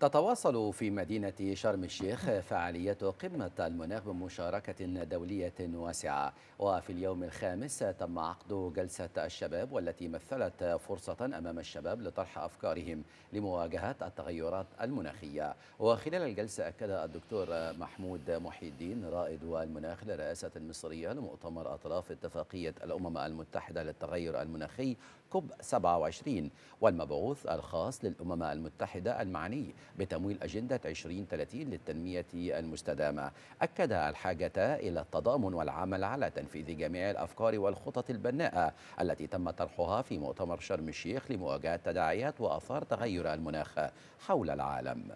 تتواصل في مدينة شرم الشيخ فعاليات قمة المناخ بمشاركة دولية واسعة. وفي اليوم الخامس تم عقد جلسة الشباب والتي مثلت فرصة أمام الشباب لطرح أفكارهم لمواجهة التغيرات المناخية. وخلال الجلسة أكد الدكتور محمود محي الدين رائد المناخ للرئاسة المصرية لمؤتمر أطراف اتفاقية الأمم المتحدة للتغير المناخي كوب 27 والمبعوث الخاص للأمم المتحدة المعني بتمويل أجندة 2030 للتنمية المستدامة. أكد الحاجة إلى التضامن والعمل على تنفيذ جميع الأفكار والخطط البناءة التي تم طرحها في مؤتمر شرم الشيخ لمواجهة تداعيات وأثار تغير المناخ حول العالم.